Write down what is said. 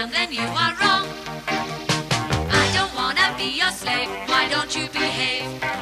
and then you are wrong. I don't wanna be your slave, why don't you behave?